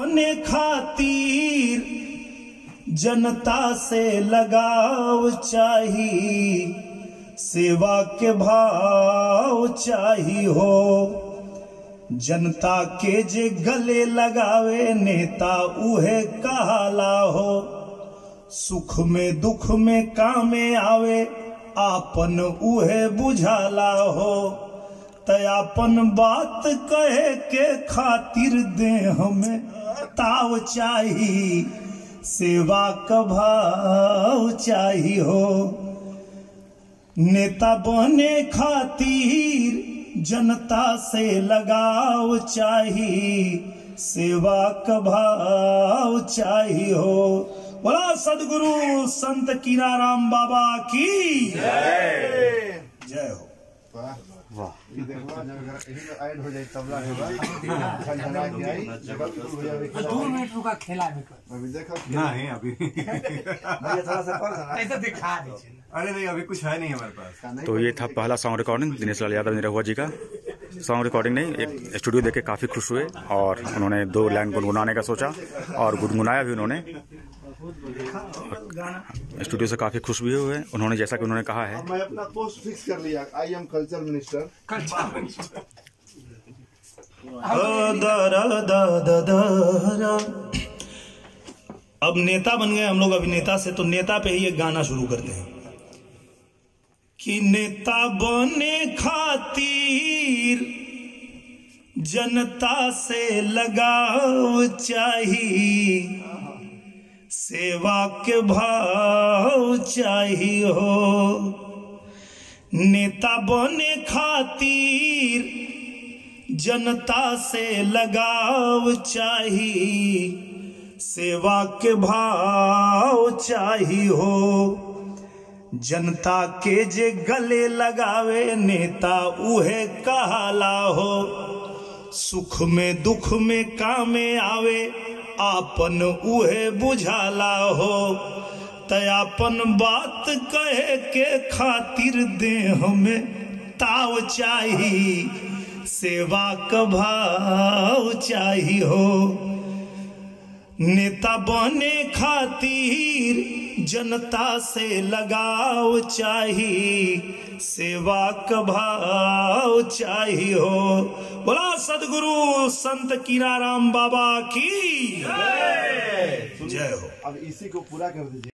ने खातिर जनता से लगाव चाही, सेवा के भाव चाही हो। जनता के जे गले लगावे, नेता उहे कहाला हो। सुख में, दुख में, कामे आवे, आपन उहे बुझाला हो। तयापन बात कहे के खातिर दे हमें ताव चाही, सेवा का भाव चाही हो। नेता बने खातिर, जनता से लगाव चाही, सेवा का भाव चाही हो। बोला सदगुरु, संत कीनाराम बाबा की। दो मिनट रुका खेला में अभी देखो नहीं अभी। थोड़ा सा ऐसा दिखा दीजिए अरे नहीं अभी कुछ है नहीं हमारे पास तो ये था पहला सॉन्ग रिकॉर्डिंग दिनेश लाल यादव निरहुआ जी का। सॉन्ग रिकॉर्डिंग नहीं एक स्टूडियो देख के काफ़ी खुश हुए और उन्होंने दो लाइन गुनगुनाने का सोचा और गुनगुनाया भी उन्होंने। स्टूडियो से काफ़ी खुश भी हुए। उन्होंने जैसा कि उन्होंने कहा है। मैं अपना पोस्ट फिक्स कर लिया। I am culture minister the the the the the. अब नेता बन गए हम लोग अभिनेता से तो नेता पे ही एक गाना शुरू करते हैं। कि नेता बने खातिर जनता से लगाव चाहिए। सेवा के भाव चाहिए हो। नेता बने खातिर जनता से लगाव चाहिए सेवा के भाव चाहिए हो। जनता के जे गले लगावे, नेता उहे कहाला हो। सुख में दुख में कामे आवे आपन उहे बुझाला हो। तयापन बात कहे के खातिर दे हमें ताव चाही सेवा कभाव चाही हो। नेता बने खातिर जनता से लगाव चाहिए सेवा कभाव चाहिए चाही हो। बोला सदगुरु संत कीनाराम बाबा की। जय हो। अब इसी को पूरा कर दीजिए।